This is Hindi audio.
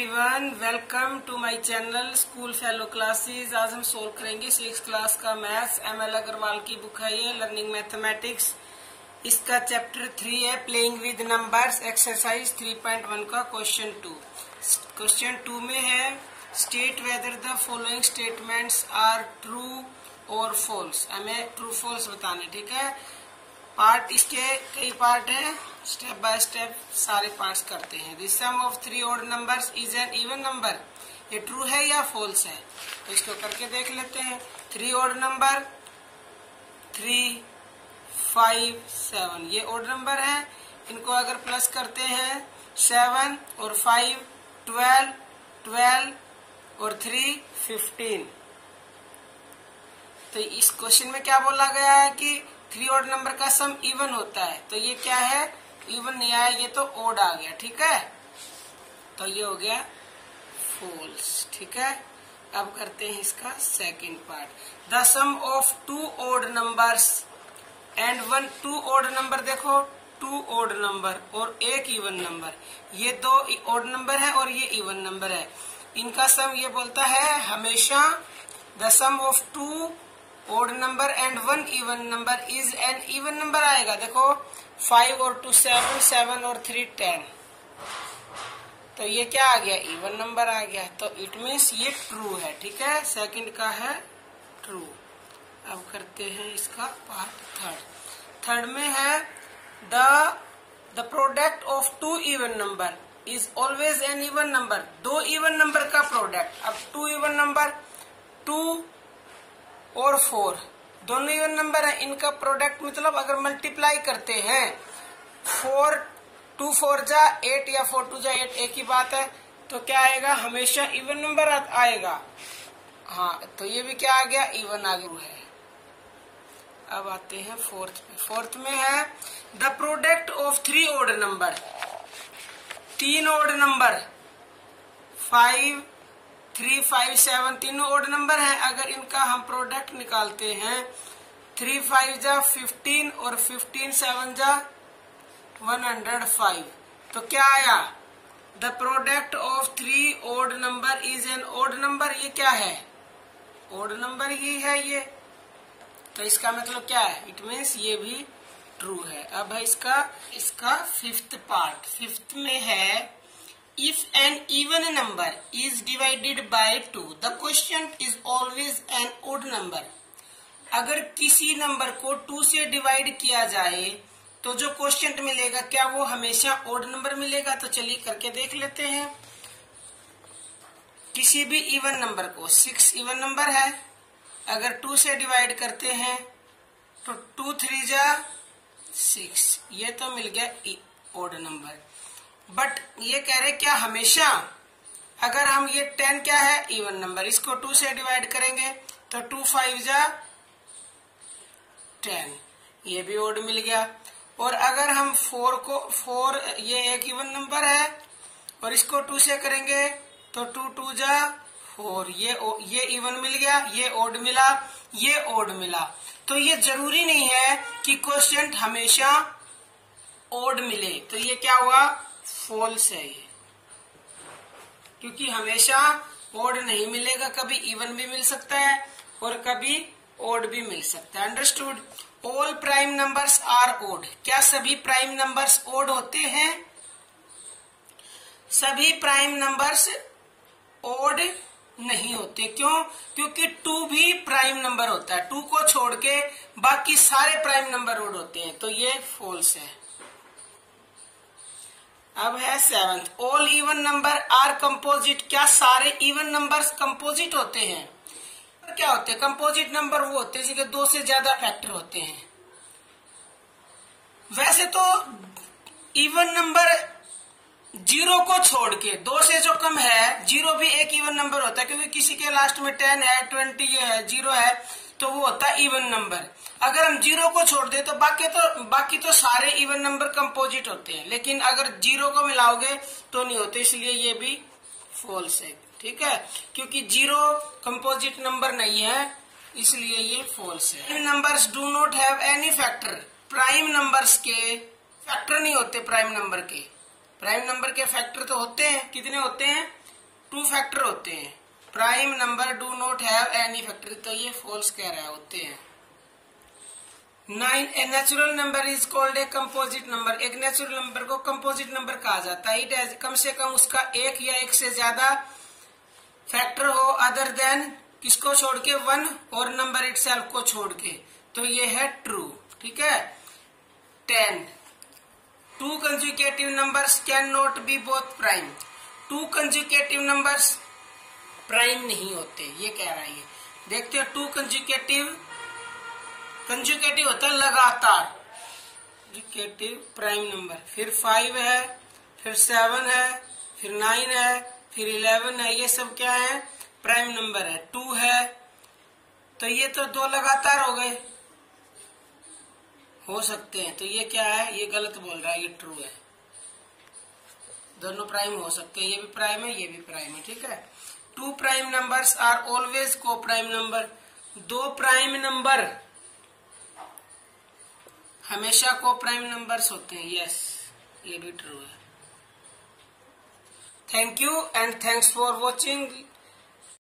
Everyone welcome to my channel school fellow classes आज हम सोल्व करेंगे सिक्स क्लास का मैथ्स एम एल अग्रवाल की बुक है ये लर्निंग मैथमेटिक्स इसका चैप्टर थ्री है playing with numbers exercise three point one का क्वेश्चन टू क्वेश्चन टू में है state whether the following statements are true और फॉल्स हमें ट्रू फॉल्स बताने, ठीक है? पार्ट इसके कई पार्ट है स्टेप बाय स्टेप सारे पार्ट्स करते हैं। This sum of three odd numbers is an even number ये ट्रू है या फॉल्स है? तो इसको करके देख लेते हैं। Three odd number three five seven ये ओड नंबर है। इनको अगर प्लस करते हैं सेवन और फाइव ट्वेल्व ट्वेल्व और थ्री फिफ्टीन तो इस क्वेश्चन में क्या बोला गया है कि थ्री ओड नंबर का सम इवन होता है तो ये क्या है? इवन नहीं आया, ये तो ओड आ गया, ठीक है? तो ये हो गया फॉल्स ठीक है? अब करते हैं इसका second part the sum of two odd numbers and one two odd number देखो टू ओड नंबर और एक इवन नंबर ये दो ओड नंबर है और ये इवन नंबर है। इनका सम ये बोलता है, हमेशा the sum of two odd number and one even number is an even number आएगा। देखो फाइव और टू सेवन सेवन और थ्री टेन तो ये क्या आ गया? इवन नंबर आ गया। तो इट मीन्स ये ट्रू है, ठीक है? सेकंड का है ट्रू अब करते हैं इसका पार्ट थर्ड थर्ड में है the the product of two even number is always an even number दो इवन नंबर का प्रोडक्ट अब टू इवन नंबर टू और फोर। दोनों इवन नंबर है, इनका प्रोडक्ट मतलब अगर मल्टीप्लाई करते हैं, फोर, टू फोर जा, एट या फोर टू जा, एट एक ही बात है तो क्या आएगा? हमेशा इवन नंबर आएगा। हाँ तो ये भी क्या आ गया? इवन आ गया है। अब आते हैं फोर्थ में फोर्थ में है the product of three odd number तीन odd number five three five seven तीनों ओड नंबर है। अगर इनका हम प्रोडक्ट निकालते हैं, थ्री फाइव जा फिफ्टीन और फिफ्टीन सेवन जा वन हंड्रेड फाइव। तो क्या आया? The product of three odd number is an odd number ये क्या है? ओड नंबर ही है ये। तो इसका मतलब क्या है? इट मीन्स ये भी ट्रू है। अब है इसका इसका फिफ्थ पार्ट फिफ्थ में है if an even number is divided by 2 the quotient is always an odd number. अगर किसी नंबर को 2 से डिवाइड किया जाए तो जो क्वेश्चन मिलेगा, क्या वो हमेशा ओड नंबर मिलेगा? तो चलिए करके देख लेते हैं। किसी भी इवन नंबर को सिक्स इवन नंबर है। अगर टू से डिवाइड करते हैं तो टू थ्री जा सिक्स ये तो मिल गया ओड नंबर बट ये कह रहे क्या हमेशा अगर हम ये टेन क्या है, इवन नंबर, इसको टू से डिवाइड करेंगे तो टू फाइव जा टेन। ये भी ओड मिल गया। और अगर हम फोर को, फोर, ये एक इवन नंबर है, और इसको टू से करेंगे तो टू टू जा फोर। ये ये इवन मिल गया, ये ओड मिला, ये ओड मिला। तो ये ज़रूरी नहीं है कि क्वेश्चन हमेशा ओड मिले। तो ये क्या हुआ? फॉल्स है। ये क्योंकि हमेशा ओड नहीं मिलेगा, कभी इवन भी मिल सकता है और कभी ओड भी मिल सकता है। Understood all prime numbers are odd क्या सभी प्राइम नंबर्स ओड होते हैं? सभी प्राइम नंबर्स ओड नहीं होते। क्यों? क्योंकि टू भी प्राइम नंबर होता है। टू को छोड़ के बाकी सारे प्राइम नंबर ओड होते हैं। तो ये फॉल्स है। अब है seventh all even number are composite क्या सारे इवन नंबर्स कंपोजिट होते हैं? क्या होते हैं? कंपोजिट नंबर वो होते हैं जिसके दो से ज़्यादा फैक्टर होते हैं। वैसे तो इवन नंबर ज़ीरो को छोड़ के, दो से जो कम है, ज़ीरो भी एक इवन नंबर होता है, क्योंकि किसी के लास्ट में टेन है ट्वेंटी है ज़ीरो है। तो वो होता है इवन नंबर अगर हम ज़ीरो को छोड़ दे तो बाकी तो बाकी तो सारे इवन नंबर कंपोजिट होते हैं। लेकिन अगर ज़ीरो को मिलाओगे तो नहीं होते, इसलिए ये भी फॉल्स है। ठीक है? क्योंकि ज़ीरो कंपोजिट नंबर नहीं है, इसलिए ये फॉल्स है। Numbers do not have any factor prime numbers के फैक्टर नहीं होते प्राइम नंबर के। प्राइम नंबर के फैक्टर तो होते हैं। कितने होते हैं? टू फैक्टर होते हैं। Prime number do not have any factor तो ये फॉल्स कह रहा होते हैं। Nine a natural number is called a composite number एक नेचुरल नंबर को कंपोजिट नंबर कहा जाता है। इट एज कम से कम उसका एक या एक से ज़्यादा फैक्टर हो अदर देन किसको छोड़ के? वन और नंबर इट को छोड़ के। तो ये है ट्रू ठीक है? Ten two consecutive numbers can not be both prime two consecutive numbers prime नहीं होते, ये कह रहा है ये। देखते हो टू कंजुकेटिव कंजुकेटिव होता है लगातार। कंजुकेटिव प्राइम नंबर फिर फाइव है, फिर सेवन है, फिर नाइन है, फिर इलेवन है, ये सब क्या है? प्राइम नंबर है। टू है। तो ये तो दो लगातार हो गए। हो सकते हैं। तो ये क्या है? ये गलत बोल रहा है, ये ट्रू है। दोनों प्राइम हो सकते हैं। ये भी प्राइम है, ये भी प्राइम है, ठीक है? Two prime numbers are always coprime number. दो प्राइम नंबर हमेशा को प्राइम नंबर्स होते हैं। यस ये भी ट्रू है। Thank you and thanks for watching